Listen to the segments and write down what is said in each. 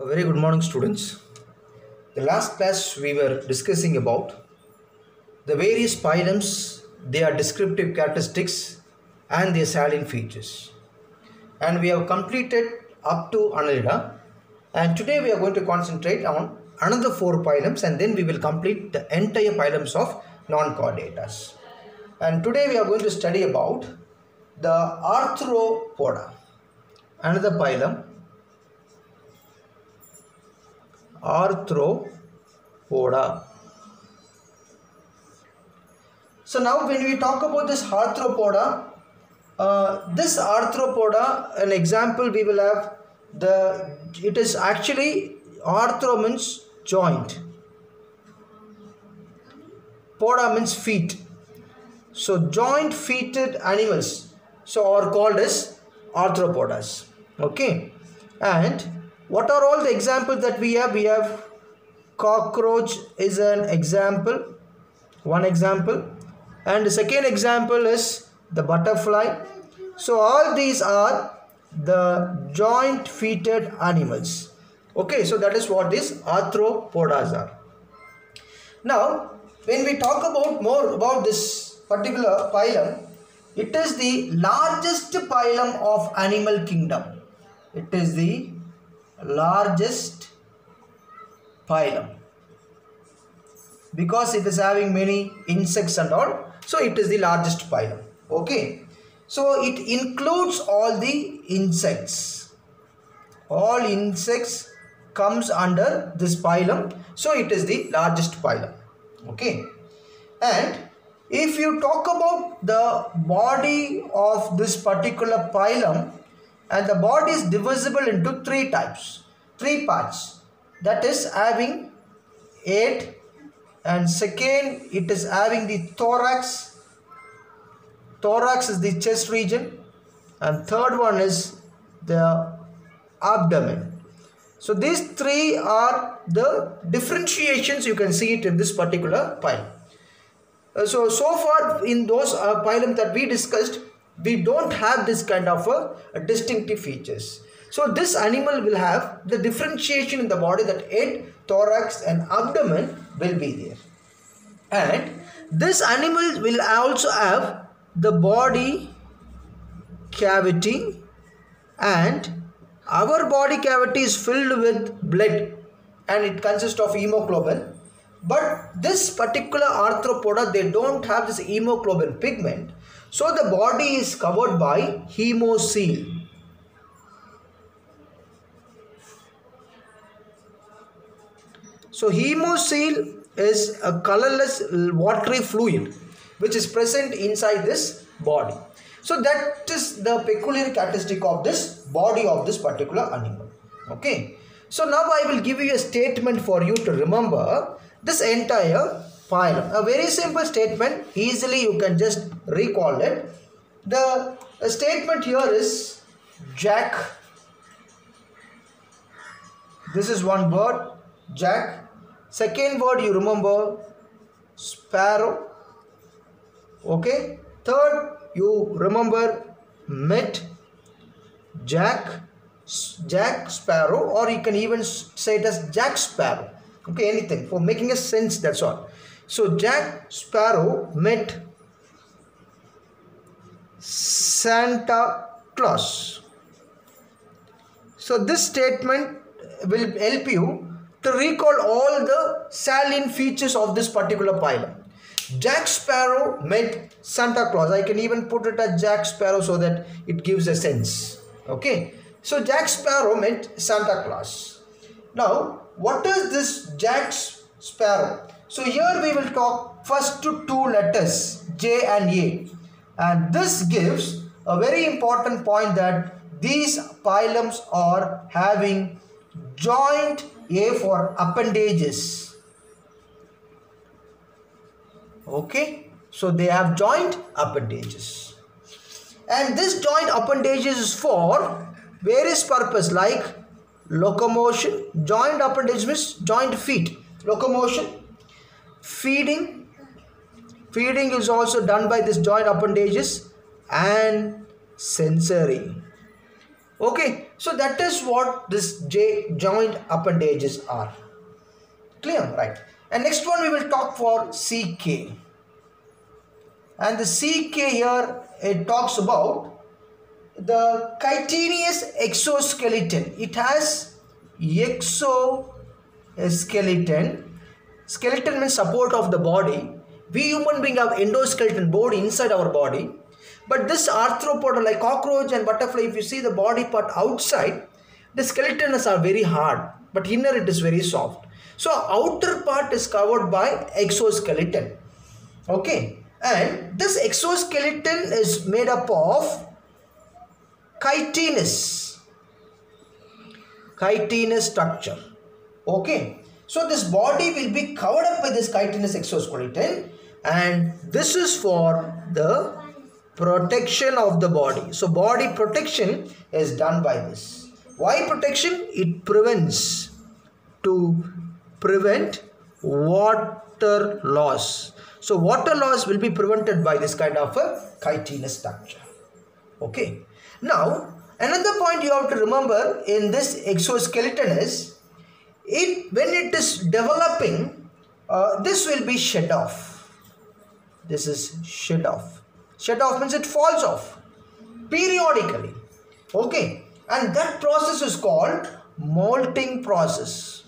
A very good morning, students. The last class we were discussing about the various phylums, their descriptive characteristics, and their salient features. And we have completed up to Annelida. And today we are going to concentrate on another four phylums, and then we will complete the entire phylums of non-chordatas. And today we are going to study about the arthropoda, another phylum arthropoda. So now when we talk about this arthropoda, uh, this arthropoda, an example we will have the, it is actually arthro means joint. Poda means feet. So joint feeted animals so are called as arthropodas. Okay. And what are all the examples that we have? We have cockroach is an example. One example. And the second example is the butterfly. So all these are the joint feeted animals. Okay, so that is what these arthropodas are. Now, when we talk about more about this particular phylum, it is the largest phylum of animal kingdom. It is the largest phylum because it is having many insects and all. So it is the largest phylum. Okay. So it includes all the insects. All insects comes under this phylum. So it is the largest phylum. Okay. And if you talk about the body of this particular phylum and the body is divisible into three types, three parts. That is having head and second it is having the thorax. Thorax is the chest region and third one is the abdomen. So these three are the differentiations you can see it in this particular phylum. Uh, so, so far in those uh, phylum that we discussed, we don't have this kind of a, a, distinctive features. So this animal will have the differentiation in the body that head, thorax and abdomen will be there. And this animal will also have the body cavity and our body cavity is filled with blood and it consists of hemoglobin but this particular arthropoda they don't have this hemoglobin pigment so the body is covered by hemocoel so hemocoel is a colorless watery fluid which is present inside this body. So that is the peculiar characteristic of this body of this particular animal. Okay. So now i will give you a statement for you to remember this entire phylum. A very simple statement, easily you can just recall it. The, statement here is Jack. This is one word, Jack. Second word you remember, sparrow. Okay. Third you remember met, Jack, Jack Sparrow or you can even say it as Jack Sparrow okay anything for making a sense that's all so jack sparrow met santa claus. So this statement will help you to recall all the salient features of this particular phylum jack sparrow met santa claus. I can even put it as jack sparrow so that it gives a sense. Okay? So jack sparrow met santa claus. Now what is this Jack Sparrow? So here we will talk first to two letters J and A. And this gives a very important point that these phylums are having joint A for appendages. Okay, so they have joint appendages. And this joint appendages is for various purpose like locomotion joint appendages means joint feet. Locomotion feeding feeding is also done by this joint appendages and sensory Okay, so that is what this J joint appendages are. Clear, right? And next one we will talk for CK. And the CK here it talks about the chitinous exoskeleton. It has exoskeleton. Skeleton means support of the body. We human being have endoskeleton body inside our body. But this arthropod like cockroach and butterfly, if you see the body part outside, the skeletons are very hard, but inner it is very soft. So outer part is covered by exoskeleton. Okay. And this exoskeleton is made up of chitinous chitinous structure okay so this body will be covered up by this chitinous exoskeleton and this is for the protection of the body. So body protection is done by this. Why protection? It prevents to prevent water loss. So water loss will be prevented by this kind of a chitinous structure. Okay. Now, another point you have to remember in this exoskeleton is it when it is developing, uh, this will be shed off. This is shed off. Shed off means it falls off periodically. Okay, and that process is called molting process.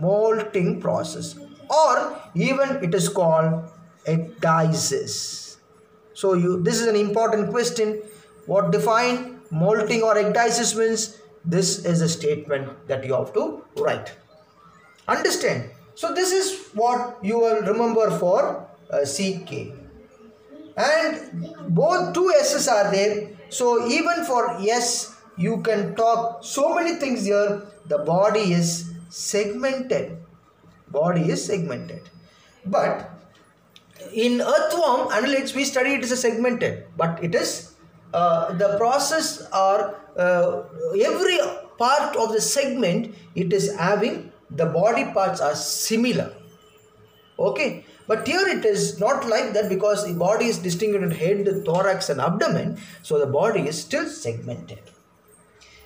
Molting process, or even it is called ecdysis. So you this is an important question what define molting or ecdysis means? This is a statement that you have to write. Understand? So this is what you will remember for uh, CK. And both two S's are there. So even for S, you can talk so many things here. The body is segmented. Body is segmented. But in earthworm annelids, we study it is a segmented, but it is uh, the process or uh, every part of the segment it is having the body parts are similar. Okay? But here it is not like that because the body is distinguished in head thorax and abdomen so the body is still segmented.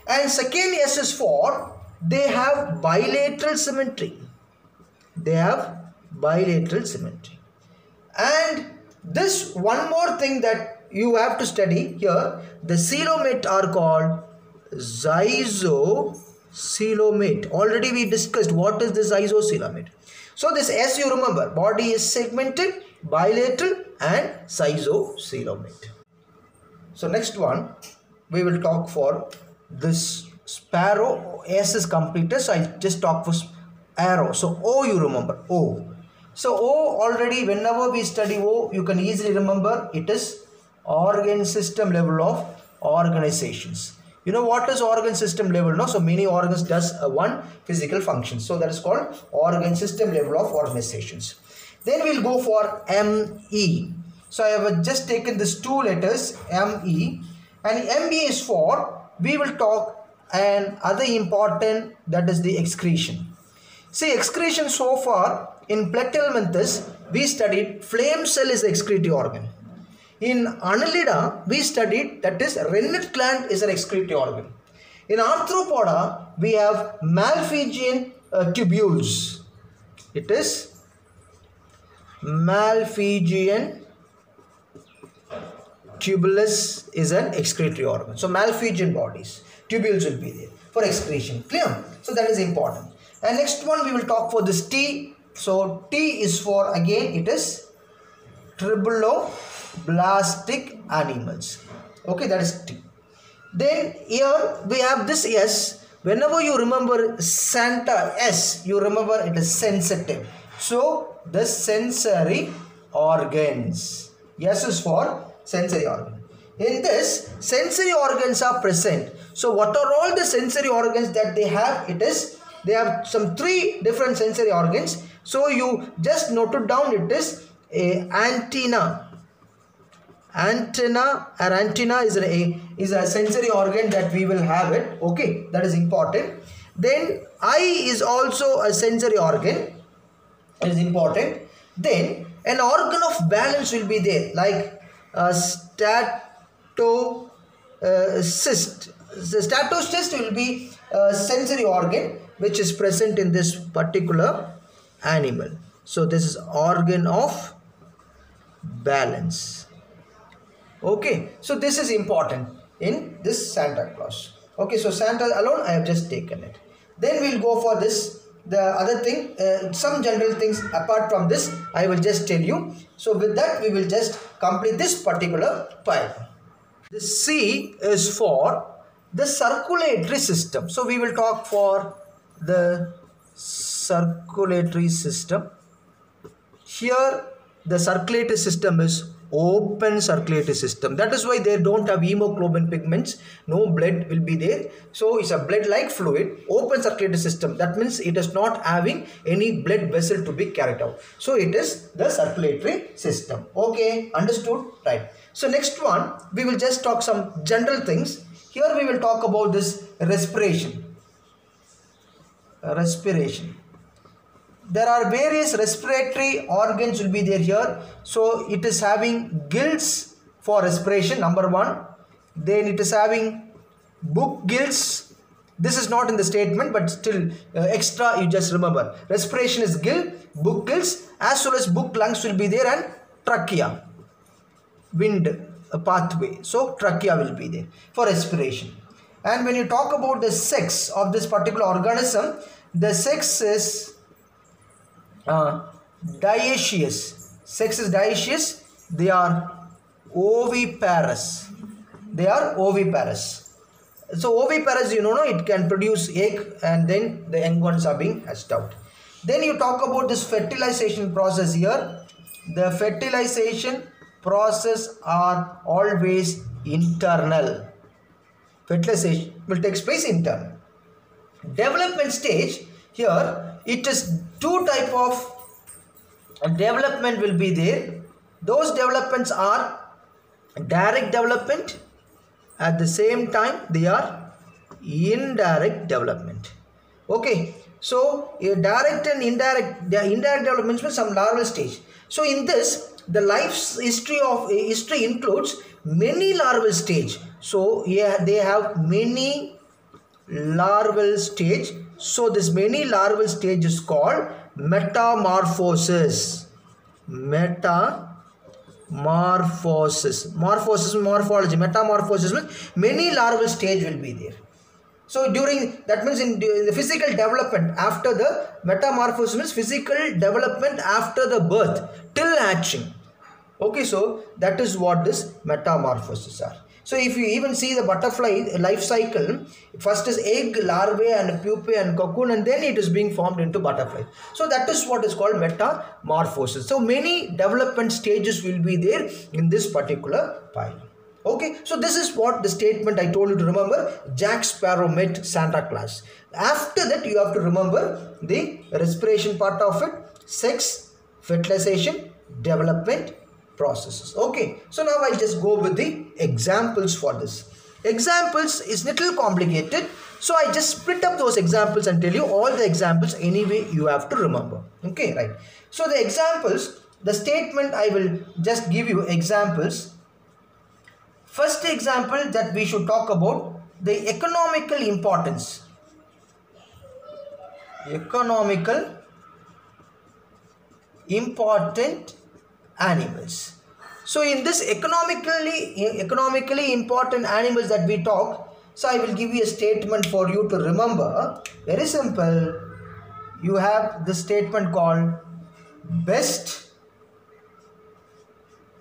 And second s is for they have bilateral symmetry. They have bilateral symmetry. And this one more thing that you have to study here. The coelomate are called schizocoelomate already we discussed what is the schizocoelomate so this s you remember body is segmented bilateral and schizocoelomate so next one we will talk for this sparrow. S is completed so i'll just talk for arrow. So o you remember o. So o already whenever we study o you can easily remember it is organ system level of organizations. You know what is organ system level no so many organs does uh, one physical function. So that is called organ system level of organizations. Then we'll go for me so i have just taken these two letters me and me is for we will talk and other important that is the excretion. See excretion so far in Platyhelminthes we studied flame cell is the excretory organ in Annelida, we studied that is renette gland is an excretory organ. In Arthropoda, we have Malpighian uh, tubules. It is Malpighian tubulus is an excretory organ. So Malpighian bodies, tubules will be there for excretion. Clear? So that is important. And next one we will talk for this T. So T is for again it is tribulo blastic animals. Okay, that is T. Then here we have this S. Whenever you remember Santa S, you remember it is sensitive. So the sensory organs. S is for sensory organ. In this, sensory organs are present. So what are all the sensory organs that they have? It is, they have some three different sensory organs. So you just note it down. It is a antenna antenna or antenna is a is a sensory organ that we will have it. Okay that is important. Then eye is also a sensory organ. Is important. Then an organ of balance will be there like a stato uh, cyst the statocyst will be a sensory organ which is present in this particular animal. So this is organ of balance. Okay, so this is important in this Santa Claus. Okay, so Santa alone I have just taken it. Then we'll go for this the other thing uh, some general things apart from this I will just tell you. So with that we will just complete this particular pile. The C is for the circulatory system. So we will talk for the circulatory system. Here the circulatory system is open circulatory system. That is why they don't have hemoglobin pigments. No blood will be there. So it's a blood-like fluid, open circulatory system. That means it is not having any blood vessel to be carried out. So it is the circulatory system. Okay, understood? Right. So next one, we will just talk some general things. Here we will talk about this respiration. Respiration. There are various respiratory organs will be there here. So it is having gills for respiration, number one. Then it is having book gills. This is not in the statement, but still uh, extra you just remember. Respiration is gill, book gills, as well as book lungs will be there and trachea wind pathway. So trachea will be there for respiration. And when you talk about the sex of this particular organism, the sex is uh, dioecious. Sex is dioecious. They are oviparous. They are oviparous. So oviparous, you know, it can produce egg and then the young ones are being hatched out. Then you talk about this fertilization process here. The fertilization process are always internal. Fertilization will take place internal. Development stage here it is two type of development will be there. Those developments are direct development at the same time they are indirect development. Okay. So, direct and indirect, the indirect developments means some larval stage. So, in this, the life history of history includes many larval stage so yeah they have many larval stage so this many larval stage is called metamorphosis metamorphosis morphosis morphology metamorphosis means many larval stage will be there so during that means in, in, the physical development after the metamorphosis means physical development after the birth till hatching. Okay, so that is what this metamorphosis are. So if you even see the butterfly life cycle, first is egg, larvae and pupae and cocoon and then it is being formed into butterfly. So that is what is called metamorphosis. So many development stages will be there in this particular pile. Okay, so this is what the statement I told you to remember. Jack Sparrow met Santa Claus. After that, you have to remember the respiration part of it, sex, fertilization, development processes. Okay, so now I'll just go with the examples for this. Examples is little complicated. So I just split up those examples and tell you all the examples anyway you have to remember. Okay, right. So the examples, the statement I will just give you examples First example that we should talk about the economical importance. Economical important animals. So in this economically economically important animals that we talk, so I will give you a statement for you to remember. Very simple. You have the statement called best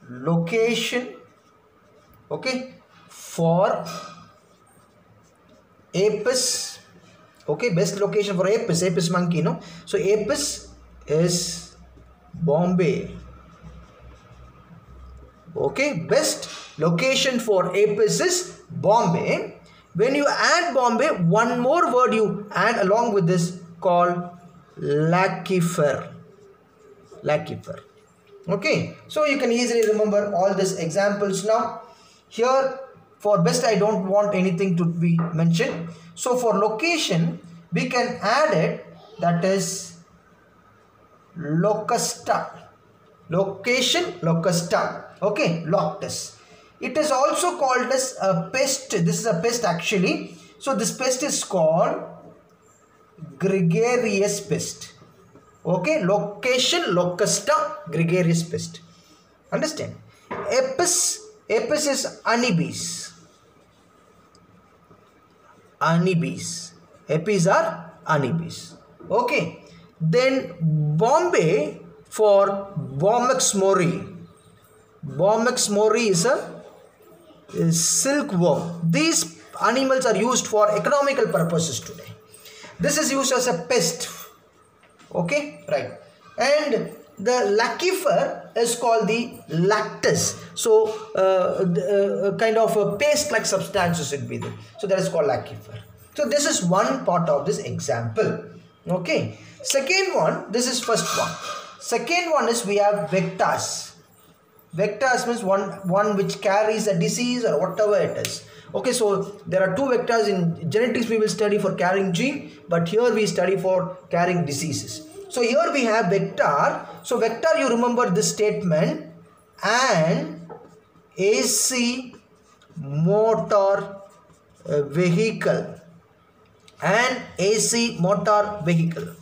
location okay for apis okay best location for apis apis monkey no so apis is bombay okay best location for apis is bombay when you add bombay one more word you add along with this called laccifer laccifer okay so you can easily remember all these examples now here for best I don't want anything to be mentioned. So for location we can add it that is locusta. Location locusta. Okay, loctus. it is also called as a pest. This is a pest actually. So this pest is called gregarious pest. Okay location locusta gregarious pest. Understand? Apis apis is honeybees. Honeybees. Apis are honeybees. Okay. Then bombay for bombyx mori bombyx mori is a silkworm. These animals are used for economical purposes today. This is used as a pest. Okay right. And the laccifer is called the lactis so uh, the, uh, kind of a paste like substance should be there. So that is called laccifer so this is one part of this example. Okay. Second one this is first one second one is we have vectors. Vectors means one one which carries a disease or whatever it is. Okay so there are two vectors in genetics we will study for carrying gene but here we study for carrying diseases. So here we have vector. So vector you remember this statement and ac motor vehicle and ac motor vehicle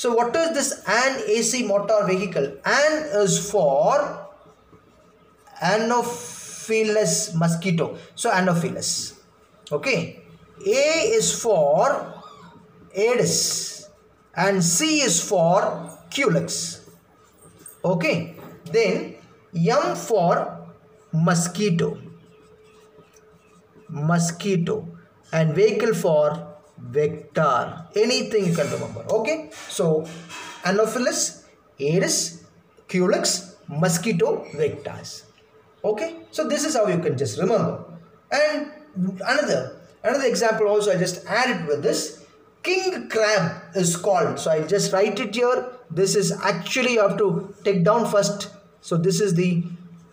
so what is this an ac motor vehicle? An is for anopheles mosquito. So anopheles. Okay. A is for aedes and c is for culex. Okay. Then m for mosquito. Mosquito. And vehicle for vector. Anything you can remember okay? So anopheles aedes culex mosquito vectors okay? So this is how you can just remember. And another another example also i just added with this. King crab is called. So i'll just write it here. This is actually you have to take down first. So this is the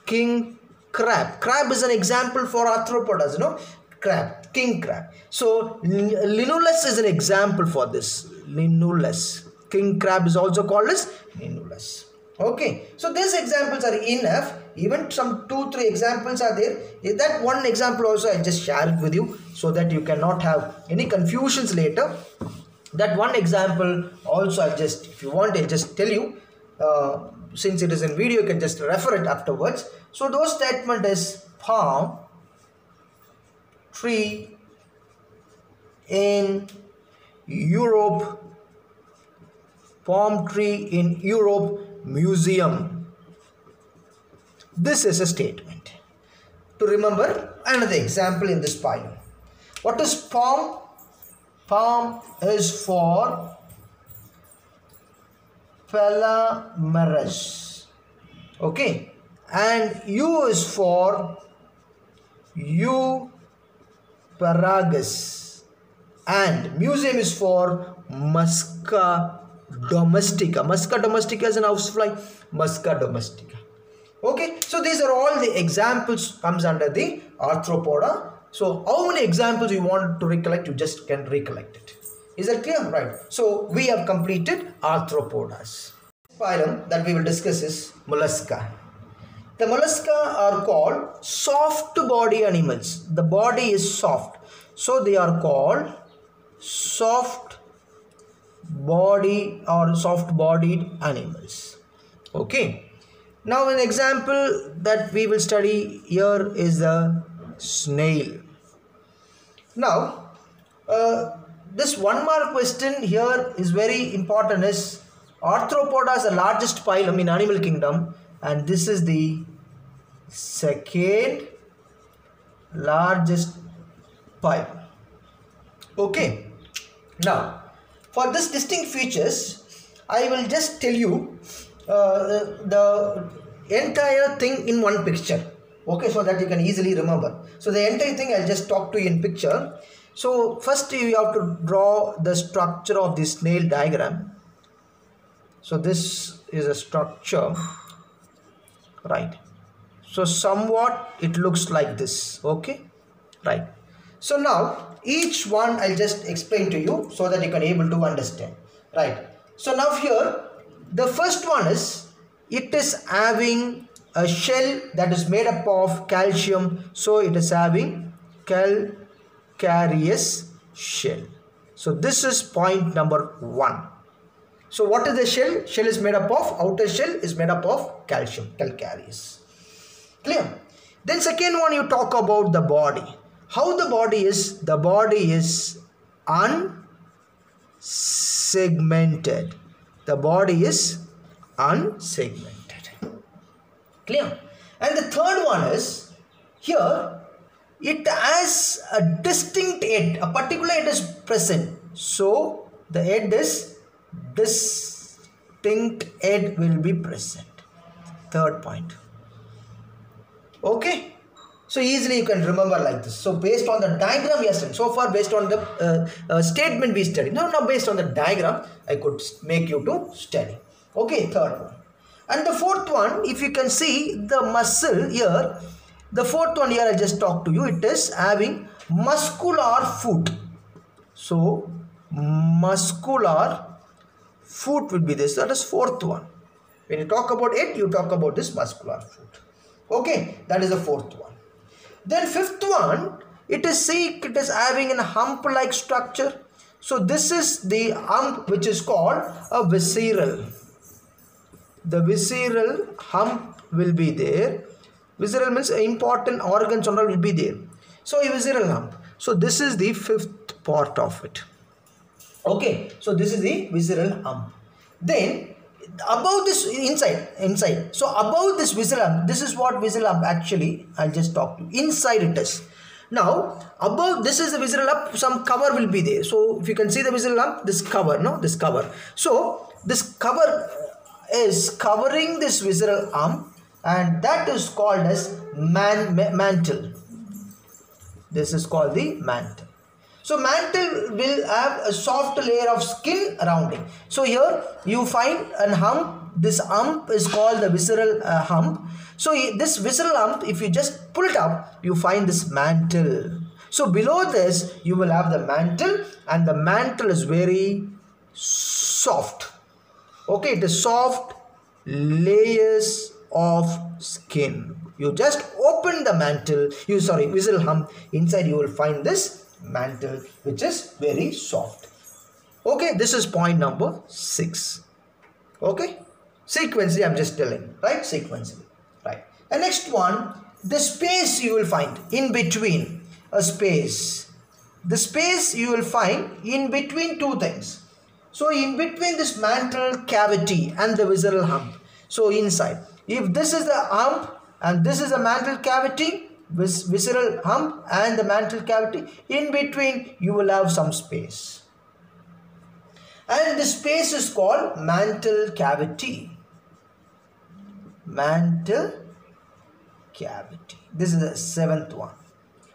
king crab. Crab is an example for arthropods you know crab king crab. So limulus is an example for this. Limulus. King crab is also called as limulus. Okay. So these examples are enough. Even some two three examples are there. That one example also i just share it with you so that you cannot have any confusions later. That one example also i just if you want i'll just tell you. Uh, since it is in video you can just refer it afterwards. So those statement is palm tree in europe palm tree in europe museum. This is a statement. To remember another example in this pile. What is palm? Palm is for palameras okay. And u is for u paragus. And museum is for musca domestica. Musca domestica is an housefly musca domestica. Okay so these are all the examples comes under the arthropoda. So how many examples you want to recollect you just can recollect it. Is that clear? Right. So we have completed arthropodas. Phylum that we will discuss is mollusca the mollusca are called soft body animals. The body is soft. So they are called soft body or soft bodied animals. Okay. Now an example that we will study here is the snail. Now uh, this one mark question here is very important is arthropoda is the largest phylum in animal kingdom and this is the second largest phylum okay. Now for this distinct features i will just tell you uh, the entire thing in one picture. Okay so that you can easily remember. So the entire thing i'll just talk to you in picture. So first you have to draw the structure of the snail diagram. So this is a structure right. So somewhat it looks like this. Okay. Right. So now each one i'll just explain to you so that you can able to understand. Right. So now here the first one is it is having a shell that is made up of calcium. So it is having calcareous shell. So this is point number one so what is the shell? Shell is made up of outer shell is made up of calcium calcareous. Clear? Then second one you talk about the body. How the body is the body is unsegmented. The body is unsegmented. Clear? And the third one is here it has a distinct head a particular head is present. So the head is distinct head will be present. Third point. Okay? So easily you can remember like this. So based on the diagram we studying so far based on the uh, uh, statement we studied. Now now based on the diagram i could make you to study. Okay third one and the fourth one if you can see the muscle here the fourth one here i just talked to you. It is having muscular foot. So muscular foot will be this. That is fourth one. When you talk about it you talk about this muscular foot okay that is the fourth one. Then fifth one it is see it is having a hump like structure. So this is the hump which is called a visceral. The visceral hump will be there. Visceral means important organs will be there. So a visceral hump. So this is the fifth part of it okay so this is the visceral hump then above this inside inside. So above this visceral hump this is what visceral hump actually i'll just talk to inside it is. Now above this is the visceral hump some cover will be there. So if you can see the visceral hump this cover no? This cover. So this cover is covering this visceral hump and that is called as man, mantle. This is called the mantle so mantle will have a soft layer of skin around it. So here you find an hump. This hump is called the visceral uh, hump. So this visceral hump, if you just pull it up, you find this mantle. So below this, you will have the mantle and the mantle is very soft. Okay, it is soft layers of skin. You just open the mantle, you sorry, visceral hump. Inside you will find this mantle which is very soft. Okay this is point number six. Okay sequentially i'm just telling right? Sequentially right. The next one the space you will find in between a space. The space you will find in between two things. So in between this mantle cavity and the visceral hump. So inside if this is the hump and this is the mantle cavity vis visceral hump and the mantle cavity. In between you will have some space. And the space is called mantle cavity. Mantle cavity. This is the seventh one.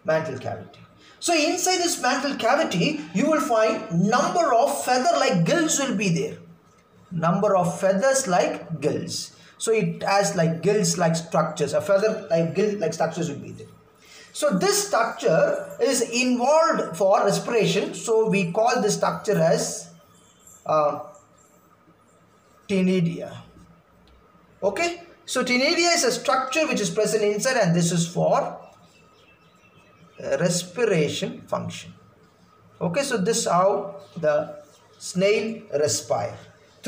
Mantle cavity. So inside this mantle cavity you will find number of feather like gills will be there. Number of feathers like gills so it has like gills like structures, a feather like gill like structures will be there. So this structure is involved for respiration. So we call this structure as uh, ctenidia. Okay. So ctenidia is a structure which is present inside and this is for respiration function. Okay. So this how the snail respire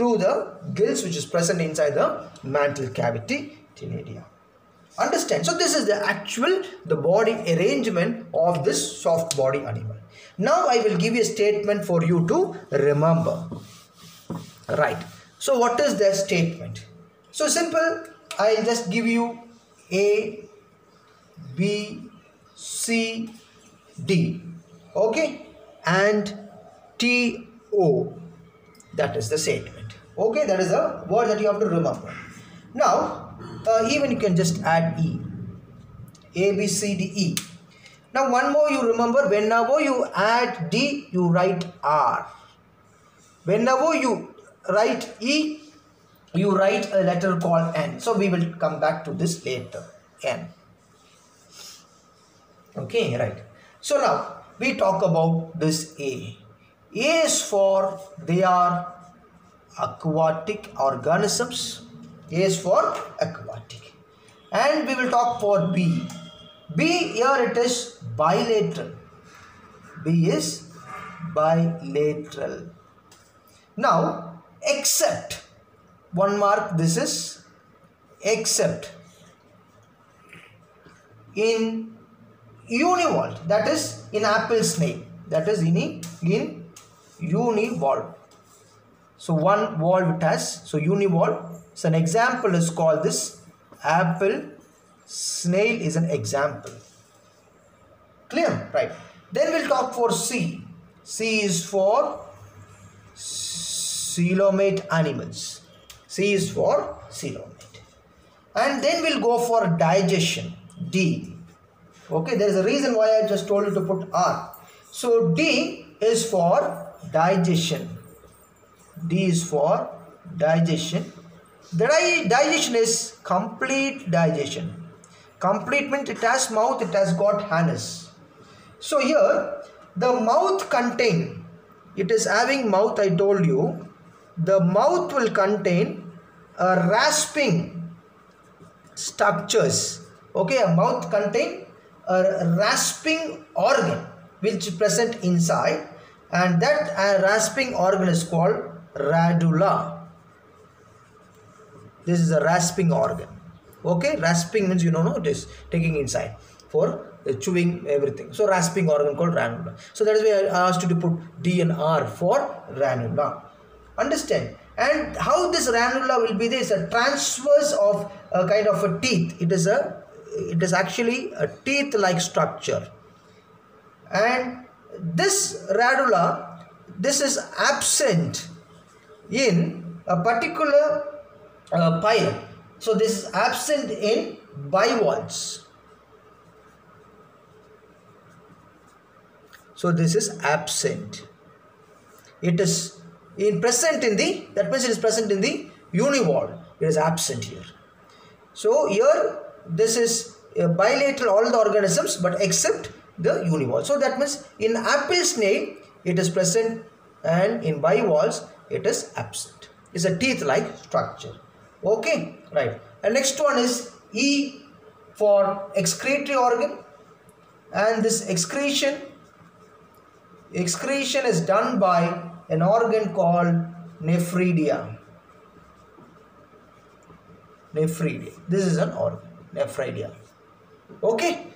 through the gills which is present inside the mantle cavity ctenidia understand? So this is the actual the body arrangement of this soft body animal. Now i will give you a statement for you to remember. Right. So what is the statement? So simple i'll just give you a b c d. Okay? And t o. That is the statement okay that is a word that you have to remember. Now uh, even you can just add e. A b c d e. Now one more you remember. Whenever you add d you write r. Whenever you write e you write a letter called n. So we will come back to this later. N. Okay right. So now we talk about this a. A is for they are aquatic organisms. A is for aquatic. and we will talk for B. B here it is bilateral. B is bilateral. Now except one mark this is except in univalve that is in apple snail that is in in univalve so one valve it has so univalve so an example is called this apple snail is an example. Clear? Right. Then we'll talk for c. C is for coelomate animals. C is for coelomate and then we'll go for digestion. D. Okay there is a reason why i just told you to put r. So d is for digestion d is for digestion the digestion is complete digestion. Complete means it has mouth, it has got anus. So here the mouth contain, it is having mouth I told you, the mouth will contain a rasping structures. Okay, a mouth contain a rasping organ which is present inside and that uh, rasping organ is called radula. This is a rasping organ. Okay? Rasping means you know no it is taking inside for chewing everything. So rasping organ called radula. So that is why i asked you to put d and r for radula. Understand? And how this radula will be there is a transverse of a kind of a teeth. It is a it is actually a teeth like structure. And this radula this is absent in a particular uh, pile. So this is absent in bivalves. So this is absent. It is in present in the that means it is present in the univalve. It is absent here. So here this is bilateral all the organisms but except the univalve. So that means in apple snail it is present and in bivalves it is absent. It's a teeth like structure. Okay right. And next one is E for excretory organ. And this excretion excretion is done by an organ called nephridia. Nephridia. This is an organ nephridia. Okay.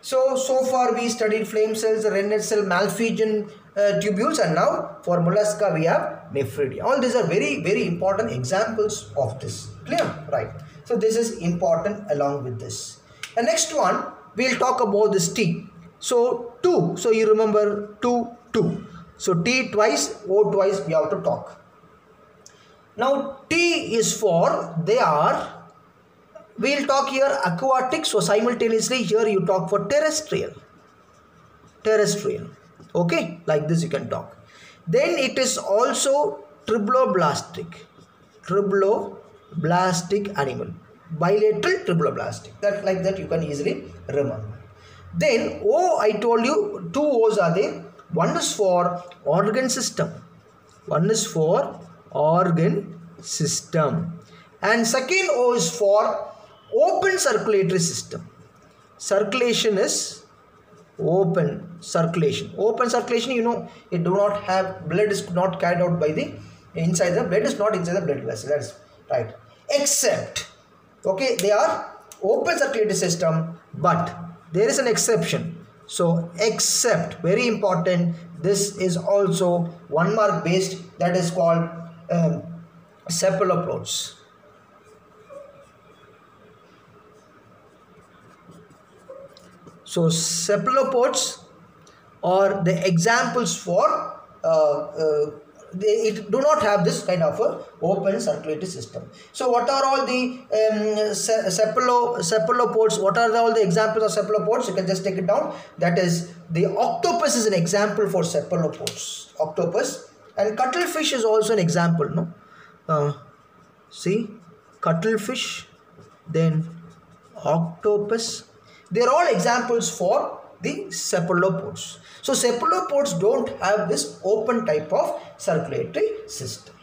So so far we studied flame cells renette cell malpighian uh, Uh, tubules and now for mollusca we have nephridia. All these are very very important examples of this. Clear? Right. So this is important along with this. The next one we'll talk about this T. So 2. So you remember 2 2. So T twice, O twice we have to talk. Now T is for they are we'll talk here aquatic so simultaneously here you talk for terrestrial terrestrial okay like this you can talk. Then it is also triploblastic triploblastic animal. Bilateral triploblastic that like that you can easily remember. Then o i told you two o's are there. One is for organ system. One is for organ system. And second o is for open circulatory system. Circulation is open circulation. Open circulation you know it do not have blood is not carried out by the inside the blood is not inside the blood vessel that's right. Except okay they are open circulatory system but there is an exception. So except very important this is also one mark based that is called um, cephalopods So cephalopods are the examples for uh, uh, they it do not have this kind of a open circulatory system. So what are all the um, cephalo, cephalopods? What are the, all the examples of cephalopods? You can just take it down. That is the octopus is an example for cephalopods. Octopus and cuttlefish is also an example. No, uh, see cuttlefish, then octopus, they are all examples for the cephalopods. So cephalopods don't have this open type of circulatory system.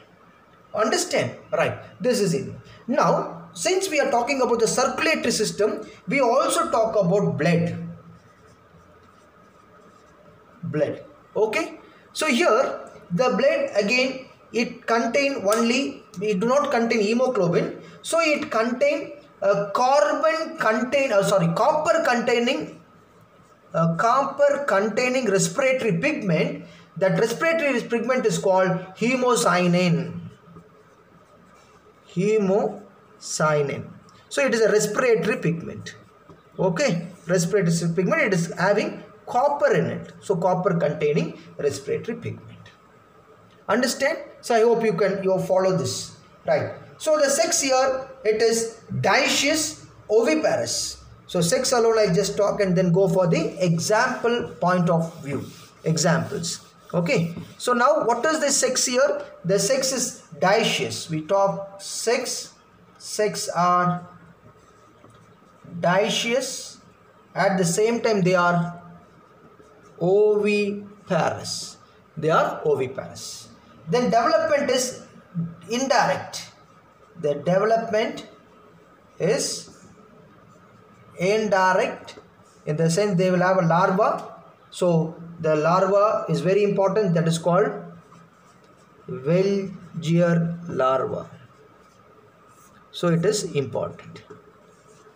Understand? Right. This is it. Now, since we are talking about the circulatory system, we also talk about blood. Blood. Okay. So here the blood again it contain only it do not contain hemoglobin. So it contain a carbon contain uh, sorry copper containing copper containing respiratory pigment. That respiratory pigment is called hemocyanin. Hemocyanin. So it is a respiratory pigment. Okay? Respiratory pigment it is having copper in it. So copper containing respiratory pigment. Understand? So i hope you can you follow this. Right so the sex here it is dioecious oviparous so sex alone I just talk and then go for the example point of view. Examples. Okay. So now what is the sex here the sex is dioecious we talk sex sex are dioecious at the same time they are oviparous they are oviparous then development is indirect the development is indirect in the sense they will have a larva. So the larva is very important that is called veliger larva. So it is important.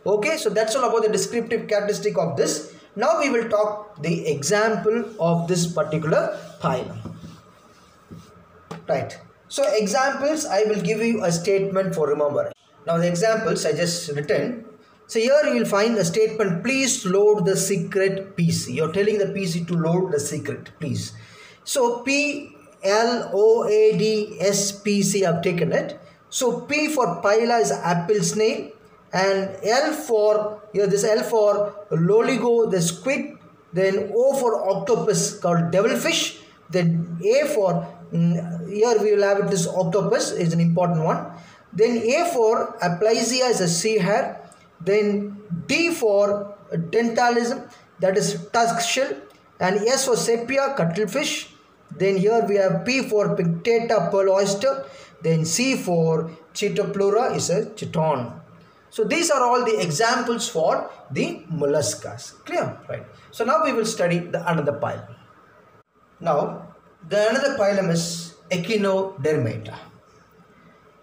Okay so that's all about the descriptive characteristic of this. Now we will talk the example of this particular phylum right so examples i will give you a statement for remember now the examples i just written so here you will find a statement, please load the secret PC. You're telling the PC to load the secret, please. So P L O A D S P C I've taken it. So P for Pila is apple snail and L for here this L for loligo the squid then O for octopus called devilfish then A for Mm, here we will have this octopus is an important one then A for aplysia is a sea hare then D for dentalium, that is tusk shell, and S for sepia, cuttlefish. Then here we have P for pinctada pearl oyster. Then C for chaetopleura is a chiton. So these are all the examples for the molluscas. Clear? Right. So now we will study the another pile Now the another phylum is Echinodermata.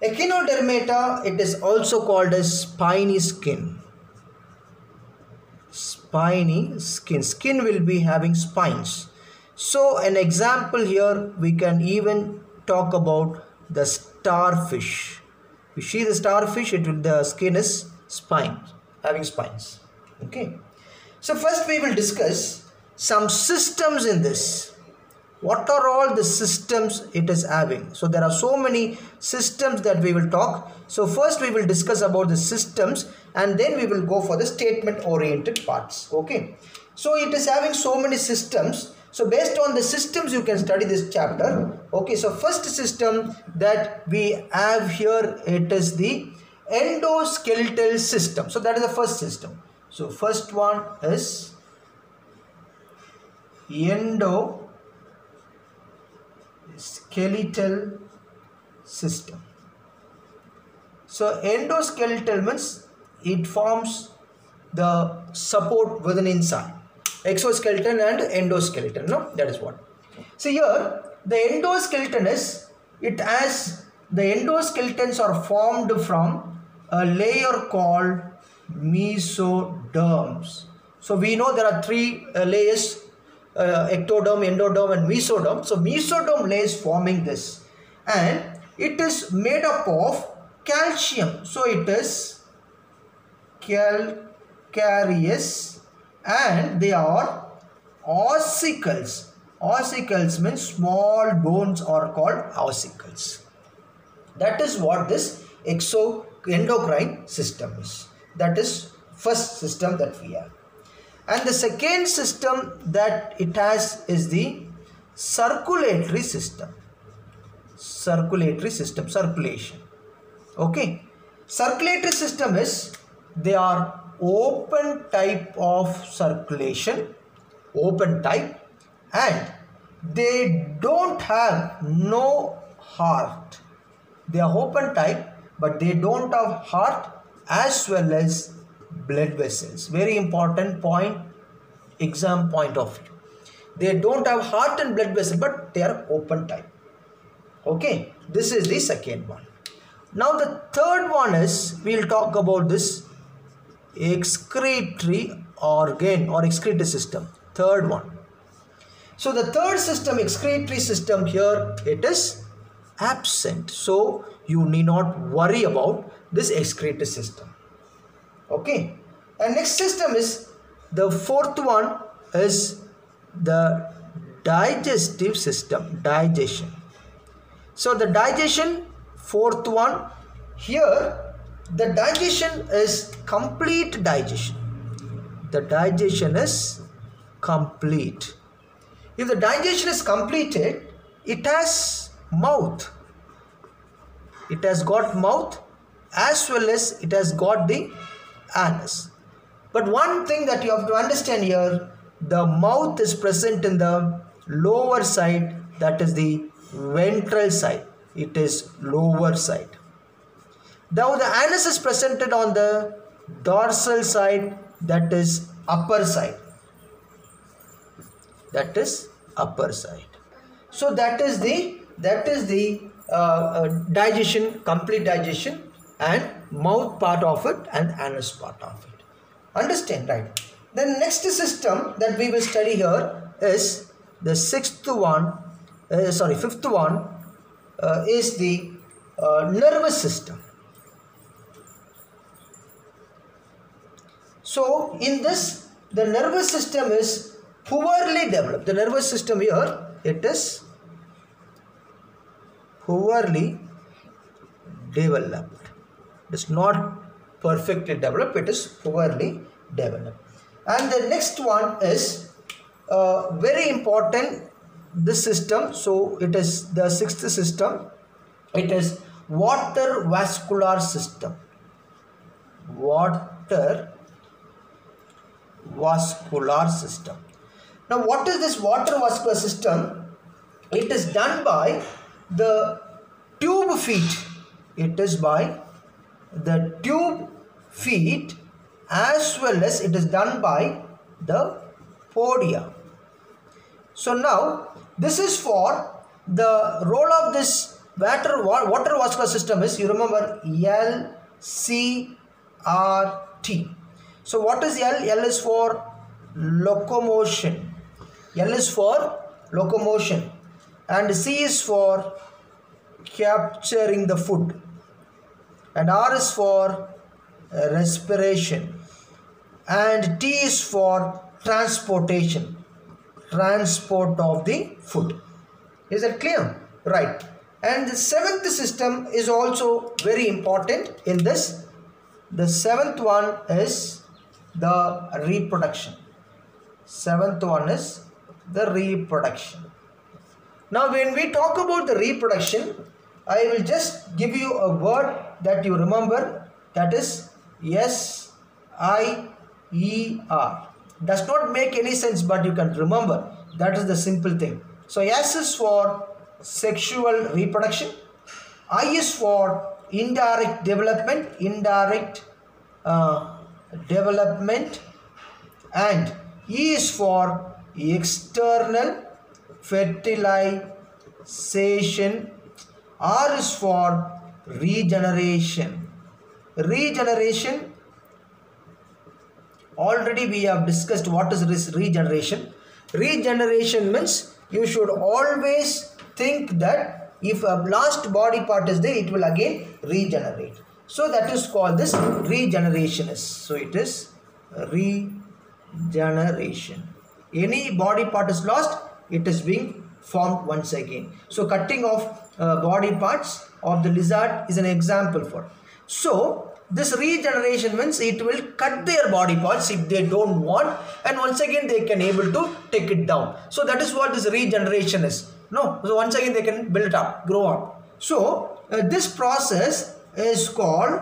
Echinodermata, it is also called as spiny skin. Spiny skin. Skin will be having spines. So an example here, we can even talk about the starfish. You see the starfish, it will, the skin is spines, having spines. Okay. So first we will discuss some systems in this what are all the systems it is having? So there are so many systems that we will talk. So first we will discuss about the systems and then we will go for the statement oriented parts. Okay. So it is having so many systems. So based on the systems you can study this chapter. Okay. So first system that we have here it is the endoskeletal system. So that is the first system. So first one is endo skeletal system. So endoskeletal means it forms the support within inside. Exoskeleton and endoskeleton. No, that is what. So here the endoskeleton is it has the endoskeletons are formed from a layer called mesoderms. So we know there are three uh, layers uh, ectoderm, endoderm and mesoderm. So mesoderm lays forming this and it is made up of calcium. So it is calcareous and they are ossicles. Ossicles means small bones are called ossicles. That is what this exo endocrine system is. That is first system that we have and the second system that it has is the circulatory system. Circulatory system circulation. Okay. Circulatory system is they are open type of circulation open type and they don't have no heart. They are open type but they don't have heart as well as blood vessels. Very important point, exam point of view. They don't have heart and blood vessel, but they are open type. Okay, this is the second one. Now the third one is we'll talk about this excretory organ or excretory system. Third one. So the third system, excretory system here, it is absent. So you need not worry about this excretory system. Okay. And next system is the fourth one is the digestive system, digestion. So the digestion, fourth one, here the digestion is complete digestion. The digestion is complete. If the digestion is completed, it has mouth. It has got mouth as well as it has got the anus. But one thing that you have to understand here, the mouth is present in the lower side, that is the ventral side. It is lower side. Now the anus is presented on the dorsal side, that is upper side. That is upper side. So that is the that is the uh, uh, digestion, complete digestion and mouth part of it and anus part of it. Understand, right? The next system that we will study here is the sixth one, uh, sorry, fifth one uh, is the uh, nervous system. So, in this, the nervous system is poorly developed. The nervous system here, it is poorly developed. It is not perfectly developed, it is poorly developed. And the next one is uh, very important this system. So it is the sixth system. It is water vascular system. Water vascular system. Now what is this water vascular system? It is done by the tube feet. It is by the tube feet as well as it is done by the podia. So now this is for the role of this water, water vascular system is you remember L C R T. So what is L? L is for locomotion. L is for locomotion and C is for capturing the food and R is for uh, respiration and T is for transportation transport of the food. Is that clear? Right. And the seventh system is also very important in this. The seventh one is the reproduction. Seventh one is the reproduction. Now when we talk about the reproduction I will just give you a word that you remember. That is S I E R. Does not make any sense but you can remember. That is the simple thing. So S is for sexual reproduction. I is for indirect development indirect uh, development. And E is for external fertilization R is for regeneration. Regeneration already we have discussed what is regeneration. Regeneration means you should always think that if a lost body part is there it will again regenerate. So that is called this regenerationist so it is regeneration. Any body part is lost it is being formed once again. So cutting off uh, body parts of the lizard is an example for. So this regeneration means it will cut their body parts if they don't want and once again they can able to take it down. So that is what this regeneration is. No so once again they can build it up grow up. So uh, this process is called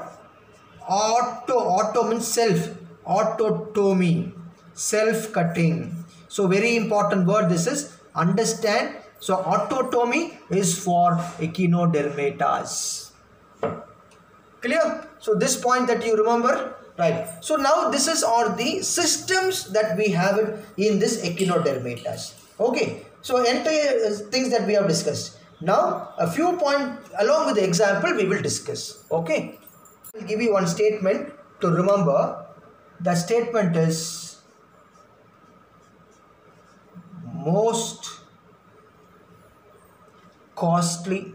auto auto means self autotomy self cutting so very important word this is understand so autotomy is for echinodermatas Clear? So this point that you remember, right? So now this is all the systems that we have in this echinodermatas. Okay. So entire uh, things that we have discussed. Now a few point along with the example we will discuss. Okay. I will give you one statement to remember. The statement is most costly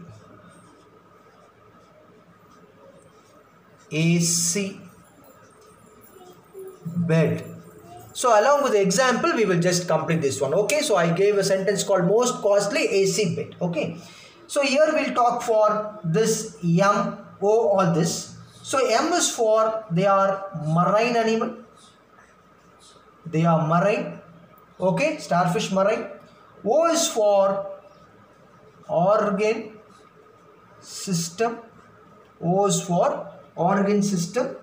AC bed. So along with the example, we will just complete this one. Okay, so I gave a sentence called most costly AC bed. Okay, so here we'll talk for this M, O, all this. So M is for they are marine animal. They are marine. Okay, starfish marine. O is for organ system. O is for organ system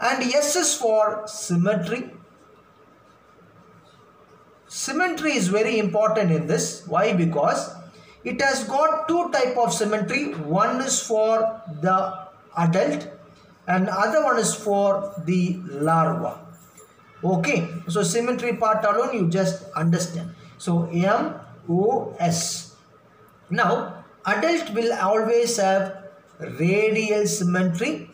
and S is for symmetry. Symmetry is very important in this. Why? Because it has got two type of symmetry. One is for the adult and other one is for the larva. Okay. So symmetry part alone you just understand. So M O S. Now adult will always have radial symmetry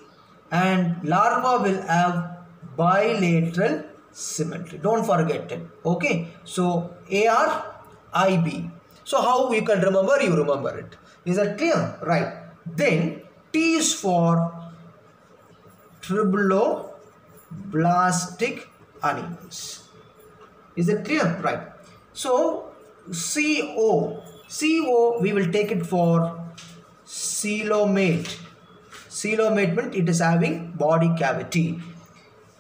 and larva will have bilateral symmetry. Don't forget it. Okay? So ar ib so how you can remember? You remember it. Is that clear? Right. Then t is for triploblastic animals is it clear? Right. So co co we will take it for coelomate coelomate means it is having body cavity.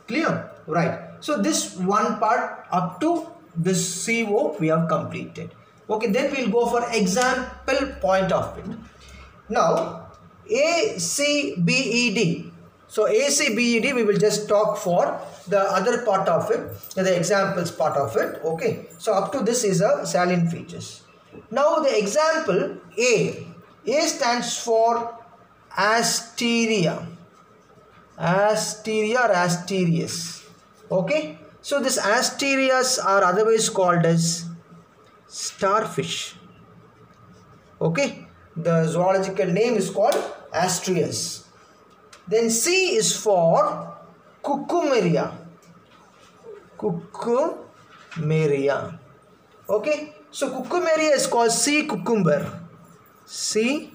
Clear? Right. So this one part up to this co we have completed. Okay then we'll go for example point of it. Now acbed so acbed we will just talk for the other part of it the examples part of it. Okay. So up to this is a salient features now the example a. A stands for asteria. Asteria or asterias. Okay? So this asterias are otherwise called as starfish. Okay? The zoological name is called asterias then c is for cucumaria. Cucumaria. Okay so cucumaria is called sea cucumber. Sea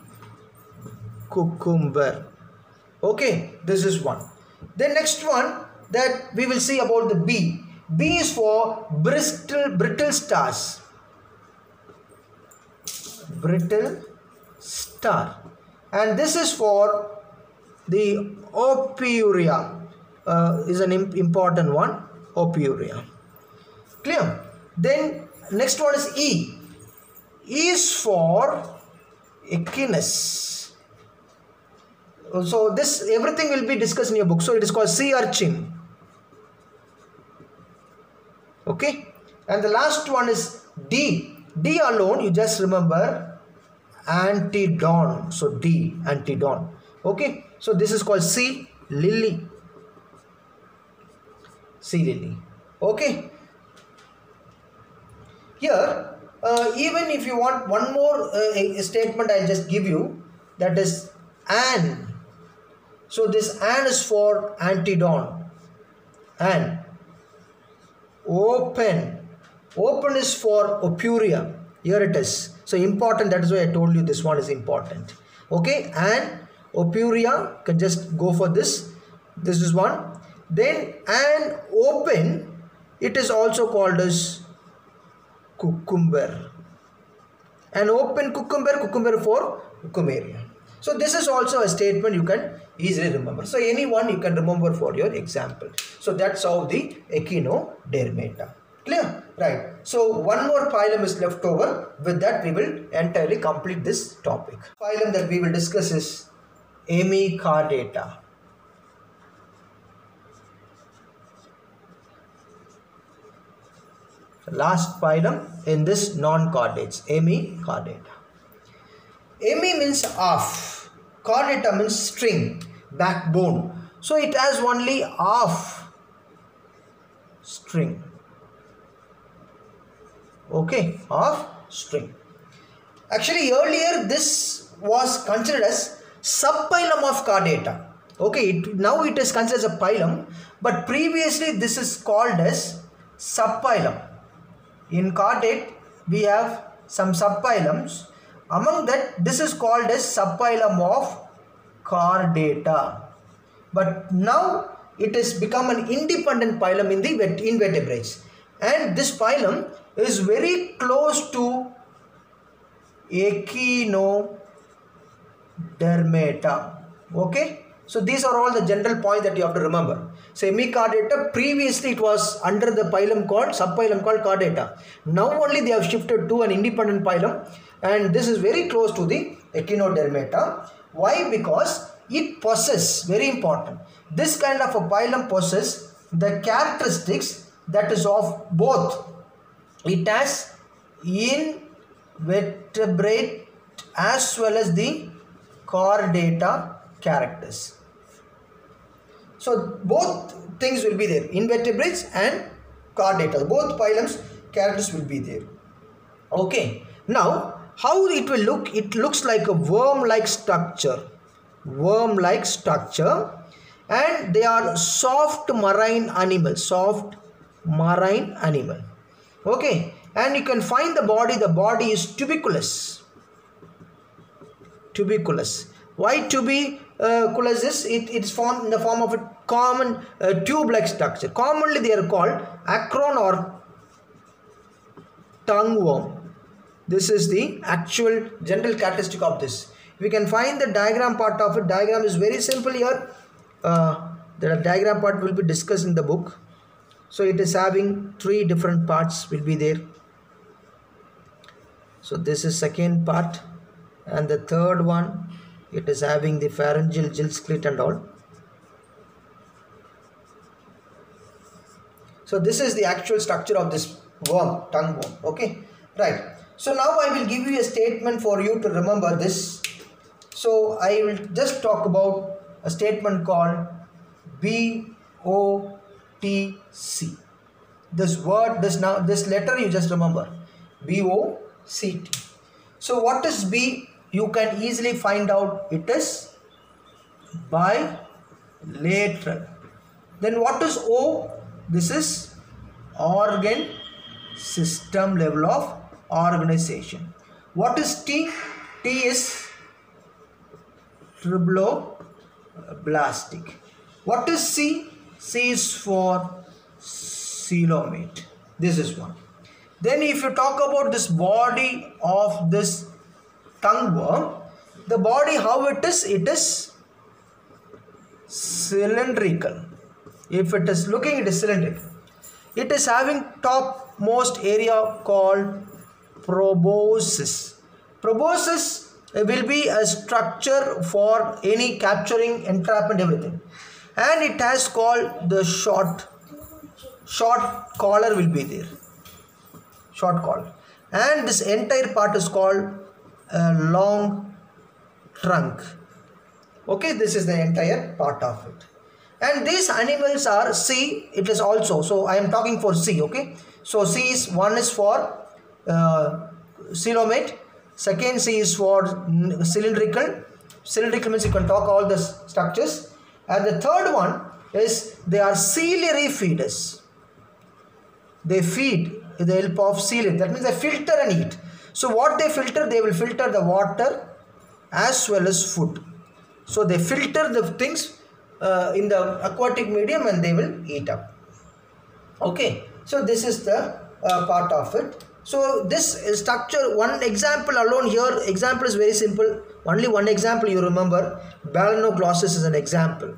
cucumber. Okay this is one. Then next one that we will see about the b. B is for brittle brittle stars. Brittle star. And this is for the ophiura. Uh, is an important one ophiura. Clear? Then next one is e. E is for echinus. So this everything will be discussed in your book. So it is called sea urchin. Okay? And the last one is d. D alone you just remember antedon so d antedon okay? So this is called sea lily. Sea lily. Okay here uh, even if you want one more uh, statement i'll just give you that is an so this an is for antedon. And open. Open is for ophiura. Here it is. So important. That is why I told you this one is important. Okay. And ophiura can just go for this. This is one. Then an open. It is also called as cucumber. An open cucumber. Cucumber for cucumaria. So this is also a statement you can easily remember. So any one you can remember for your example. So that's how the echinodermata. Clear? Right. So one more phylum is left over. With that we will entirely complete this topic. Phylum that we will discuss is Hemichordata. Last phylum in this non-chordates, Hemichordata. Hemi means half. Chordata means string. backbone so it has only half string okay half string actually earlier this was considered as subphylum of chordata okay it, now it is considered as a phylum but previously this is called as subphylum in chordate we have some subphylums among that this is called as subphylum of chordata but now it has become an independent phylum in the invertebrates and this phylum is very close to echinodermata. Okay so these are all the general points that you have to remember. So hemichordata previously it was under the phylum called subphylum called chordata now only they have shifted to an independent phylum and this is very close to the echinodermata. Why? Because it possess very important. This kind of a phylum possess the characteristics that is of both. It has invertebrate as well as the chordata characters so both things will be there. Invertebrates and chordata both phylums characters will be there. Okay. Now how it will look? It looks like a worm like structure. Worm like structure. And they are soft marine animal. Soft marine animal. Okay. And you can find the body. The body is tuberculous. Tuberculous. Why is it it's formed in the form of a common uh, tube like structure. Commonly they are called acorn or tongue worm this is the actual general characteristic of this. We can find the diagram part of it. Diagram is very simple here. Uh, the diagram part will be discussed in the book. So it is having three different parts will be there. So this is second part and the third one it is having the pharyngeal gill slit and all. So this is the actual structure of this worm tongue worm okay? Right. So now i will give you a statement for you to remember this. So i will just talk about a statement called b o t c. This word this now this letter you just remember. B o c t. So what is b you can easily find out it is bilateral then what is o? This is organ system level of organization. What is t? T is triploblastic. What is c? C is for coelomate. This is one. Then if you talk about this body of this tongue worm the body how it is it is cylindrical. If it is looking it is cylindrical. It is having topmost area called proboscis. Proboscis will be a structure for any capturing entrapment everything. And it has called the short short collar will be there. Short collar. And this entire part is called a long trunk. Okay this is the entire part of it. And these animals are c it is also. So i am talking for c okay? So c is one is for uh, coelomate second c is for cylindrical. Cylindrical means you can talk all the structures. And the third one is they are ciliary feeders. They feed with the help of ciliary. That means they filter and eat so what they filter they will filter the water as well as food. So they filter the things uh, in the aquatic medium and they will eat up. Okay. So this is the uh, part of it. So this structure one example alone here example is very simple. Only one example you remember. Balanoglossus is an example.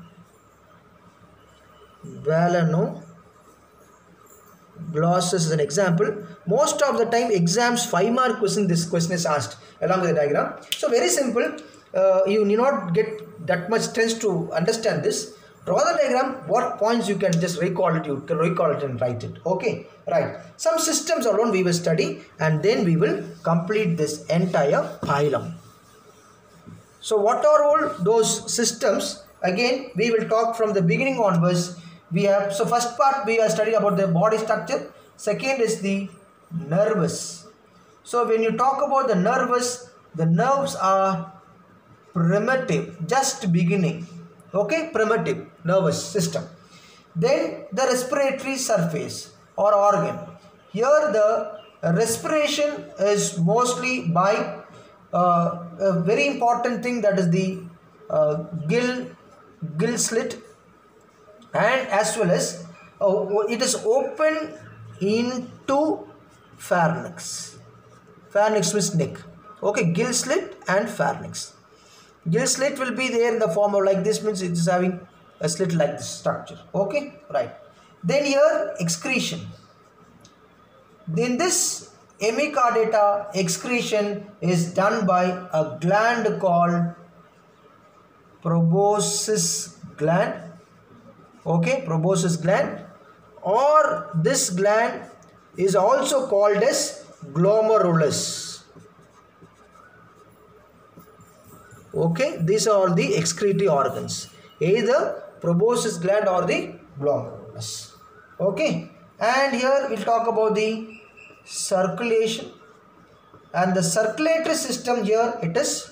Balano glossus is an example. Most of the time exams five mark question this question is asked along with the diagram. So very simple. Uh, you need not get that much strength to understand this. Draw the diagram what points you can just recall it you can recall it and write it. Okay right. Some systems alone we will study and then we will complete this entire phylum so what are all those systems? Again we will talk from the beginning onwards we have so first part we are studying about the body structure. Second is the nervous. So when you talk about the nervous the nerves are primitive just beginning. Okay? Primitive nervous system. Then the respiratory surface or organ. Here the respiration is mostly by uh, a very important thing that is the uh, gill gill slit and as well as uh, it is open into pharynx. Pharynx means neck. Okay gill slit and pharynx. Gill slit will be there in the form of like this means it is having a slit like this structure. Okay right. Then here excretion. Then this hemichordata excretion is done by a gland called proboscis gland okay proboscis gland. Or this gland is also called as glomerulus. Okay these are the excretory organs. Either proboscis gland or the glomerulus. Okay and here we'll talk about the circulation. And the circulatory system here it is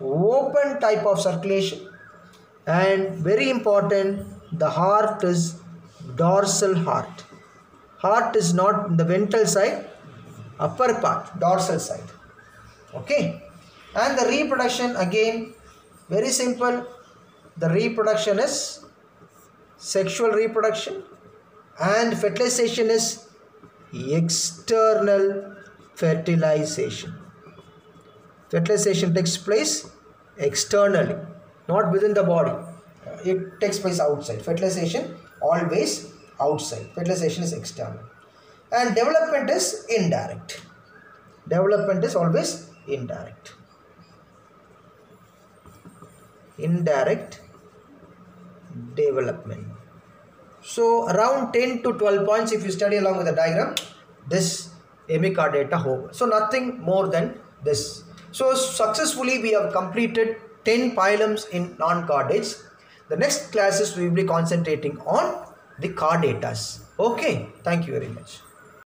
open type of circulation. And very important the heart is dorsal heart heart is not in the ventral side upper part dorsal side okay and the reproduction again very simple the reproduction is sexual reproduction and fertilization is external fertilization. Fertilization takes place externally, not within the body. It takes place outside. Fertilization always outside. Fertilization is external. And development is indirect. Development is always indirect. Indirect development. So around 10 to 12 points if you study along with the diagram, this hemichordata over. So nothing more than this. So successfully we have completed 10 phylums in non-chordates. The next classes we will be concentrating on the chordatas. Okay, thank you very much.